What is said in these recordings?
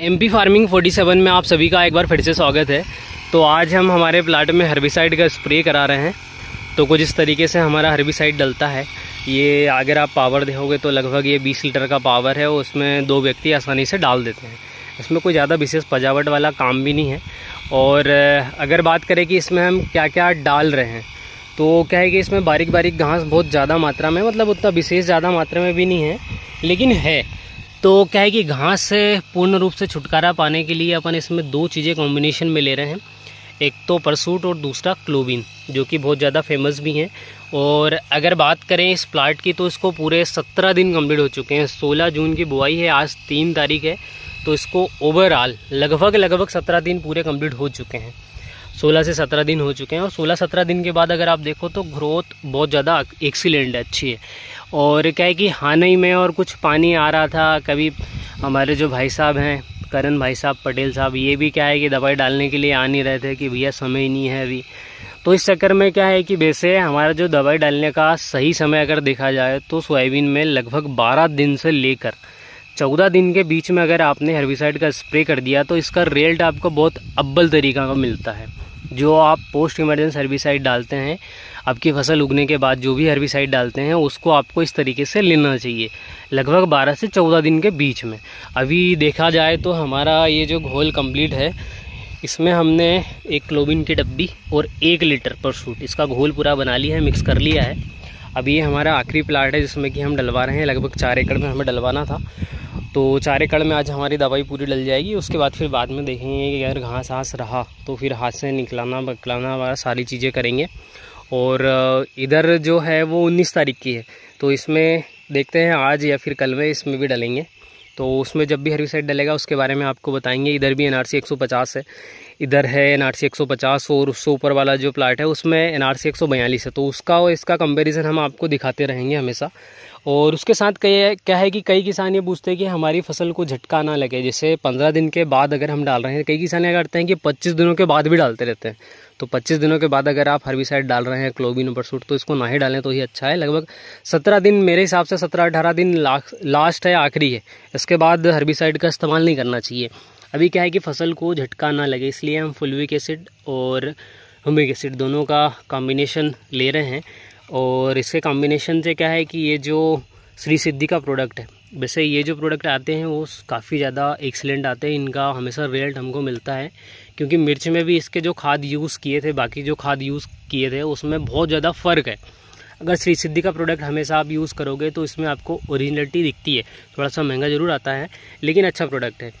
M P farming 47 में आप सभी का एक बार फिर से स्वागत है। तो आज हम हमारे प्लाट में हर्बिसाइड का स्प्रे करा रहे हैं। तो कुछ इस तरीके से हमारा हर्बिसाइड डलता है। ये अगर आप पावर देखोगे तो लगभग ये 20 लीटर का पावर है, उसमें दो व्यक्ति आसानी से डाल देते हैं। इसमें कोई ज़्यादा विशेष सजावट वाला काम भी नहीं है। और अगर बात करें कि इसमें हम क्या क्या डाल रहे हैं तो क्या है कि इसमें बारीक बारीक घास बहुत ज़्यादा मात्रा में मतलब उतना विशेष ज़्यादा मात्रा में भी नहीं है, लेकिन है। तो क्या है कि घास से पूर्ण रूप से छुटकारा पाने के लिए अपन इसमें दो चीज़ें कॉम्बिनेशन में ले रहे हैं। एक तो परसूट और दूसरा क्लोबिन जो कि बहुत ज़्यादा फ़ेमस भी हैं। और अगर बात करें इस प्लाट की तो इसको पूरे सत्रह दिन कंप्लीट हो चुके हैं। सोलह जून की बुआई है, आज तीन तारीख है। तो इसको ओवरऑल लगभग लगभग सत्रह दिन पूरे कंप्लीट हो चुके हैं। सोलह से सत्रह दिन हो चुके हैं। और सोलह सत्रह दिन के बाद अगर आप देखो तो ग्रोथ बहुत ज़्यादा एक्सीलेंट है, अच्छी है। और क्या है कि हानई में और कुछ पानी आ रहा था, कभी हमारे जो भाई साहब हैं, करण भाई साहब, पटेल साहब, ये भी क्या है कि दवाई डालने के लिए आ नहीं रहे थे कि भैया समय ही नहीं है अभी। तो इस चक्कर में क्या है कि वैसे हमारा जो दवाई डालने का सही समय अगर देखा जाए तो सोयाबीन में लगभग बारह दिन से लेकर चौदह दिन के बीच में अगर आपने हर्बिसाइड का स्प्रे कर दिया तो इसका रिज़ल्ट आपको बहुत अब्बल तरीका का मिलता है। जो आप पोस्ट इमरजेंस हर्बिसाइड डालते हैं, आपकी फ़सल उगने के बाद जो भी हर्बिसाइड डालते हैं, उसको आपको इस तरीके से लेना चाहिए, लगभग 12 से 14 दिन के बीच में। अभी देखा जाए तो हमारा ये जो घोल कंप्लीट है, इसमें हमने एक क्लोबिन की डब्बी और एक लीटर पर सूट इसका घोल पूरा बना लिया है मिक्स कर लिया है। अभी ये हमारा आखिरी प्लाट है जिसमें कि हम डलवा रहे हैं, लगभग चार एकड़ में हमें डलवाना था। तो चार एकड़ में आज हमारी दवाई पूरी डल जाएगी, उसके बाद फिर बाद में देखेंगे कि अगर घास हास रहा तो फिर हाथ से निकलाना, बकलाना वगैरह सारी चीज़ें करेंगे। और इधर जो है वो उन्नीस तारीख की है तो इसमें देखते हैं आज या फिर कल में इसमें भी डलेंगे। तो उसमें जब भी हर्बिसाइड डलेगा, उसके बारे में आपको बताएँगे। इधर भी एन आर है। इधर है एन आर और उससे ऊपर वाला जो प्लाट है, उसमें एन आर है। तो उसका और इसका कंपेरिजन हम आपको दिखाते रहेंगे हमेशा। और उसके साथ कई क्या है कि कई किसान ये पूछते हैं कि हमारी फ़सल को झटका ना लगे। जैसे पंद्रह दिन के बाद अगर हम डाल रहे हैं, कई किसान ये करते हैं कि पच्चीस दिनों के बाद भी डालते रहते हैं। तो पच्चीस दिनों के बाद अगर आप हर्बिसाइड डाल रहे हैं क्लोबिन ऊपर सूट तो इसको ना ही डालें तो ही अच्छा है। लगभग सत्रह दिन, मेरे हिसाब से सत्रह अठारह दिन लास्ट है, आखिरी है। इसके बाद हर्बिसाइड का इस्तेमाल नहीं करना चाहिए। अभी क्या है कि फ़सल को झटका ना लगे, इसलिए हम फुलविक एसिड और हुमिक एसिड दोनों का कॉम्बिनेशन ले रहे हैं। और इसके कॉम्बिनेशन से क्या है कि ये जो श्री सिद्धि का प्रोडक्ट है वैसे ये जो प्रोडक्ट आते हैं, वो काफ़ी ज़्यादा एक्सलेंट आते हैं। इनका हमेशा रिज़ल्ट हमको मिलता है। क्योंकि मिर्च में भी इसके जो खाद यूज़ किए थे, बाकी जो खाद यूज़ किए थे, उसमें बहुत ज़्यादा फ़र्क है। अगर श्री सिद्धि का प्रोडक्ट हमेशा आप यूज़ करोगे तो इसमें आपको ओरिजिनलिटी दिखती है। थोड़ा सा महँगा ज़रूर आता है, लेकिन अच्छा प्रोडक्ट है।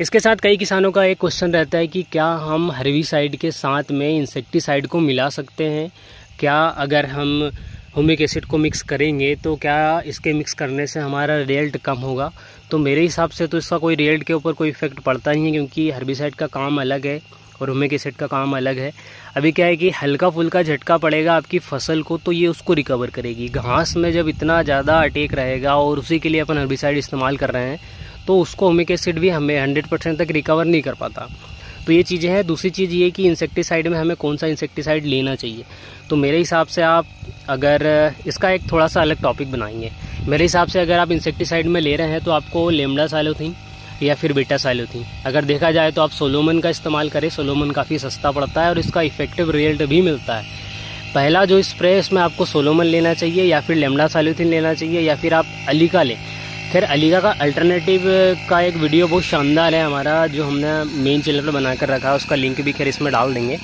इसके साथ कई किसानों का एक क्वेश्चन रहता है कि क्या हम हर्बीसाइड के साथ में इंसेक्टिसाइड को मिला सकते हैं? क्या अगर हम हुमिक एसिड को मिक्स करेंगे तो क्या इसके मिक्स करने से हमारा रिज़ल्ट कम होगा? तो मेरे हिसाब से तो इसका कोई रिज़ल्ट के ऊपर कोई इफ़ेक्ट पड़ता नहीं है क्योंकि हर्बिसाइड का काम अलग है और हुमिक एसिड का काम अलग है। अभी क्या है कि हल्का फुल्का झटका पड़ेगा आपकी फ़सल को तो ये उसको रिकवर करेगी। घास में जब इतना ज़्यादा अटैक रहेगा और उसी के लिए अपन हर्बिसाइड इस्तेमाल कर रहे हैं तो उसको हुमिक एसिड भी हमें हंड्रेड परसेंट तक रिकवर नहीं कर पाता। तो ये चीज़ें हैं। दूसरी चीज़ ये कि इंसेक्टिसाइड में हमें कौन सा इंसेक्टिसाइड लेना चाहिए? तो मेरे हिसाब से आप अगर इसका एक थोड़ा सा अलग टॉपिक बनाएँगे। मेरे हिसाब से अगर आप इंसेक्टिसाइड में ले रहे हैं तो आपको लेमडा साइलोथीन या फिर बेटा साइलोथीन अगर देखा जाए तो आप सोलोमन का इस्तेमाल करें सोलोमन काफ़ी सस्ता पड़ता है और इसका इफ़ेक्टिव रिज़ल्ट भी मिलता है। पहला जो स्प्रे है उसमें आपको सोलोमन लेना चाहिए या फिर लेमडा साइलोथीन लेना चाहिए या फिर आप अलीका लें। खैर अलीगा का अल्टरनेटिव का एक वीडियो बहुत शानदार है हमारा, जो हमने मेन चैनल पर बना कर रखा है, उसका लिंक भी खैर इसमें डाल देंगे।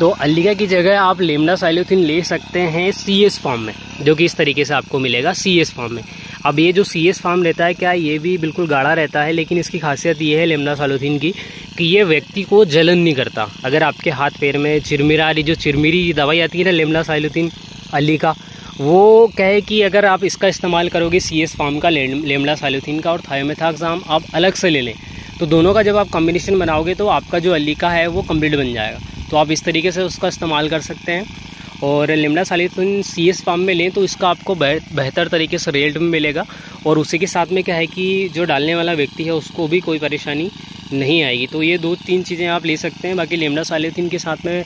तो अलीगा की जगह आप लेमडा साइलोथिन ले सकते हैं सी एस फॉर्म में, जो कि इस तरीके से आपको मिलेगा सी एस फॉर्म में। अब ये जो सी एस फॉर्म रहता है, क्या ये भी बिल्कुल गाढ़ा रहता है, लेकिन इसकी खासियत ये है लेमडा साइलोथिन की, कि ये व्यक्ति को जलन नहीं करता। अगर आपके हाथ पैर में चिरमिरा जो चिरमिरी दवाई आती है ना लेमडा साइलोथिन अली का वो कहे कि अगर आप इसका इस्तेमाल करोगे सी एस फार्म का लेमडा सालोथीन का और थायोमेथाक्साम आप अलग से ले लें तो दोनों का जब आप कम्बिनेशन बनाओगे तो आपका जो अलीका है, वो कंप्लीट बन जाएगा। तो आप इस तरीके से उसका इस्तेमाल कर सकते हैं। और lambda cyhalothrin C S form में लें तो इसका आपको बेहतर तरीके से रेट में मिलेगा। और उसी के साथ में क्या है कि जो डालने वाला व्यक्ति है, उसको भी कोई परेशानी नहीं आएगी। तो ये दो तीन चीज़ें आप ले सकते हैं। बाकी लेमडा सालिथिन के साथ में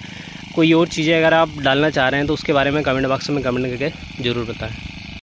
कोई और चीज़ें अगर आप डालना चाह रहे हैं तो उसके बारे में कमेंट बॉक्स में कमेंट करके ज़रूर बताएँ।